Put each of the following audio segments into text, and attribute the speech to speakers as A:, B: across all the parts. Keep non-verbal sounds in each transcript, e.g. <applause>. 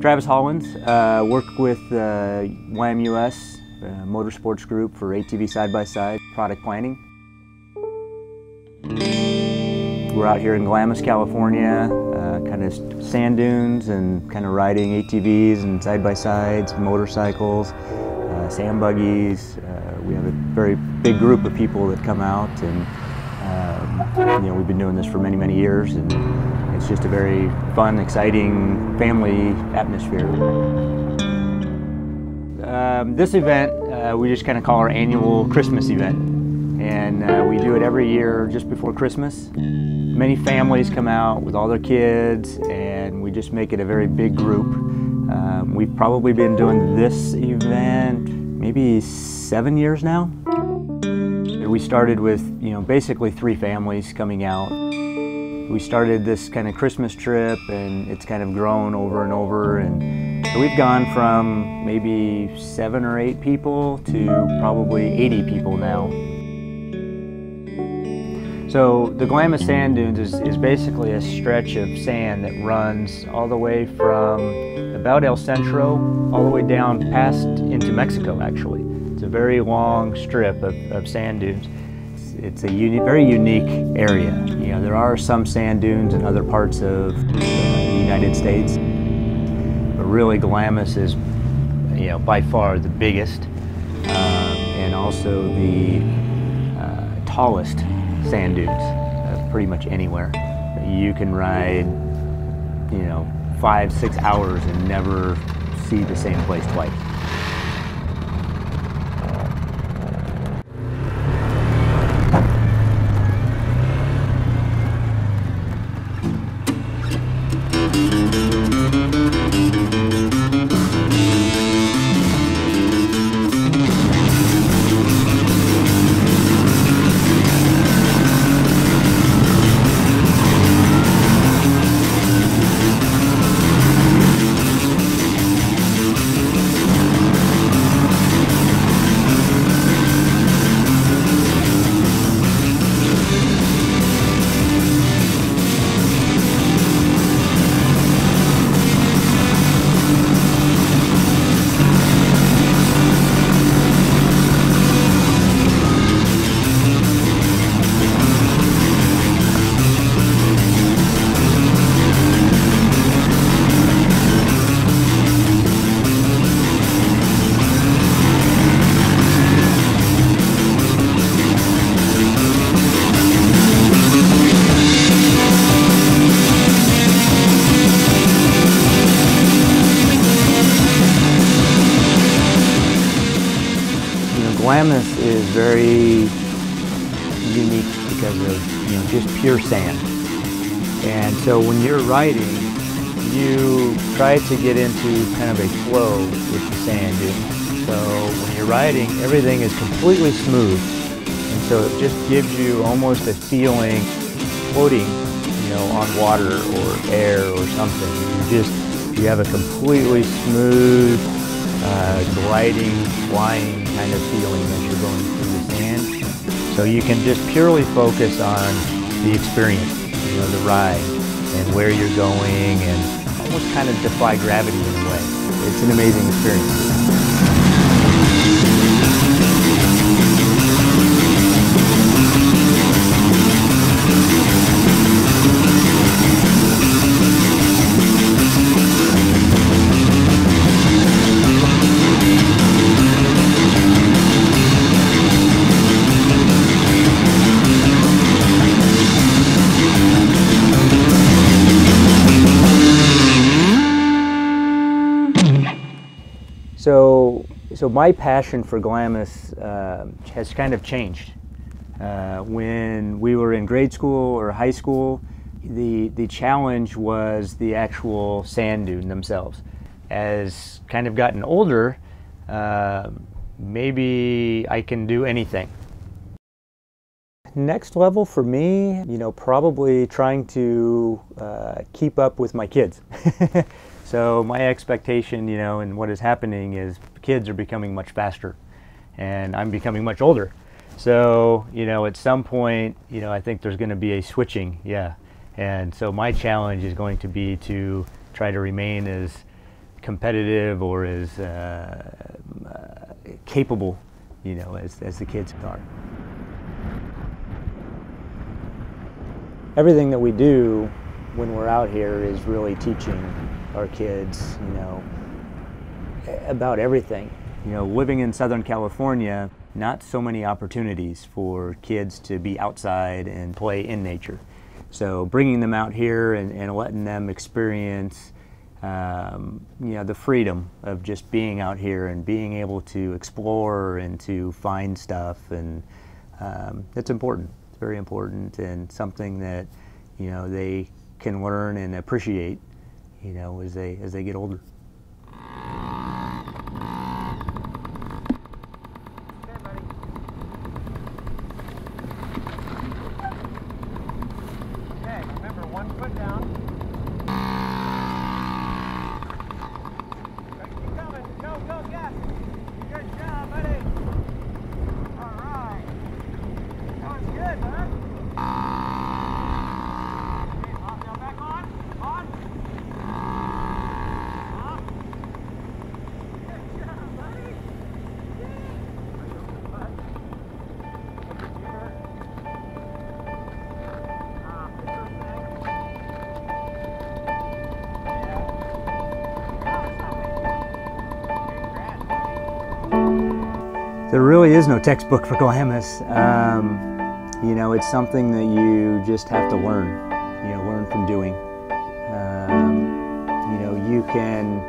A: Travis Hollins, uh, work with uh, YMUS uh, Motorsports Group for ATV side-by-side product planning. We're out here in Glamis, California, uh, kind of sand dunes and kind of riding ATVs and side-by-sides, motorcycles, uh, sand buggies. Uh, we have a very big group of people that come out and um, you know, we've been doing this for many, many years and it's just a very fun, exciting family atmosphere. Um, this event, uh, we just kind of call our annual Christmas event. And uh, we do it every year just before Christmas. Many families come out with all their kids and we just make it a very big group. Um, we've probably been doing this event maybe seven years now. We started with, you know, basically three families coming out. We started this kind of Christmas trip and it's kind of grown over and over and we've gone from maybe seven or eight people to probably 80 people now. So the Glamis Sand Dunes is, is basically a stretch of sand that runs all the way from about El Centro all the way down past into Mexico actually. It's a very long strip of, of sand dunes. It's, it's a uni very unique area. You know, there are some sand dunes in other parts of the United States, but really Glamis is you know, by far the biggest um, and also the uh, tallest sand dunes uh, pretty much anywhere. You can ride, you know, five, six hours and never see the same place twice. Glamis is very unique because of you know just pure sand. And so when you're riding, you try to get into kind of a flow with the sand. So when you're riding, everything is completely smooth. And so it just gives you almost a feeling floating, you know, on water or air or something. You just, you have a completely smooth, uh, gliding, flying kind of feeling as you're going through the sand. So you can just purely focus on the experience, you know, the ride and where you're going and almost kind of defy gravity in a way. It's an amazing experience. So, my passion for Glamis uh, has kind of changed. Uh, when we were in grade school or high school, the, the challenge was the actual sand dune themselves. As kind of gotten older, uh, maybe I can do anything. Next level for me, you know, probably trying to uh, keep up with my kids. <laughs> So my expectation, you know, and what is happening is kids are becoming much faster and I'm becoming much older. So, you know, at some point, you know, I think there's going to be a switching, yeah. And so my challenge is going to be to try to remain as competitive or as uh, uh, capable, you know, as, as the kids are. Everything that we do when we're out here is really teaching our kids, you know, about everything. You know, living in Southern California, not so many opportunities for kids to be outside and play in nature. So bringing them out here and, and letting them experience, um, you know, the freedom of just being out here and being able to explore and to find stuff, and um, it's important. It's very important and something that, you know, they can learn and appreciate, you know, as they as they get older. There really is no textbook for Glamis. Um, you know, it's something that you just have to learn, you know, learn from doing. Um, you know, you can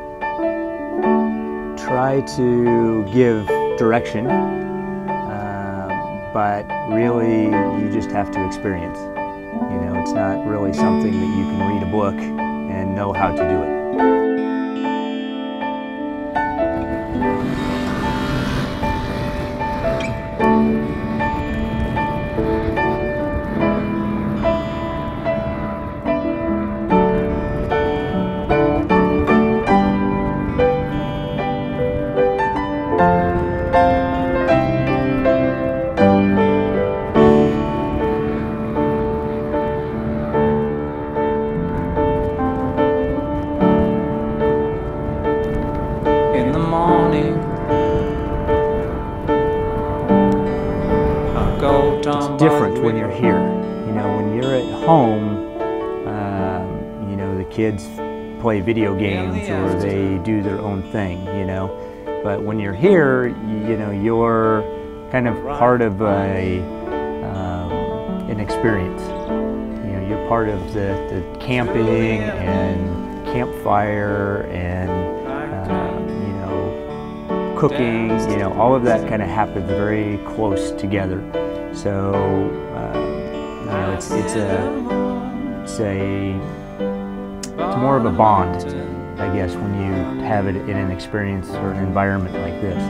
A: try to give direction, uh, but really you just have to experience. You know, it's not really something that you can read a book and know how to do it. It's different when you're here. You know, when you're at home, um, you know, the kids play video games or they do their own thing, you know. But when you're here, you know, you're kind of part of a, um, an experience. You know, you're part of the, the camping and campfire and, uh, you know, cooking, you know, all of that kind of happens very close together. So, uh, you know, it's, it's a, it's a, it's more of a bond, I guess, when you have it in an experience or an environment like this.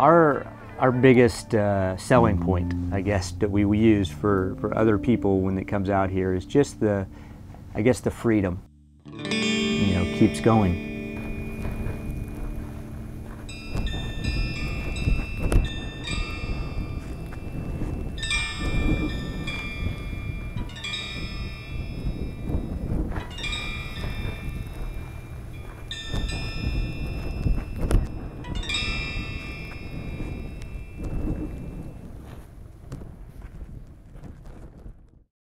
A: Our, our biggest uh, selling point, I guess, that we, we use for, for other people when it comes out here is just the, I guess, the freedom, you know, keeps going.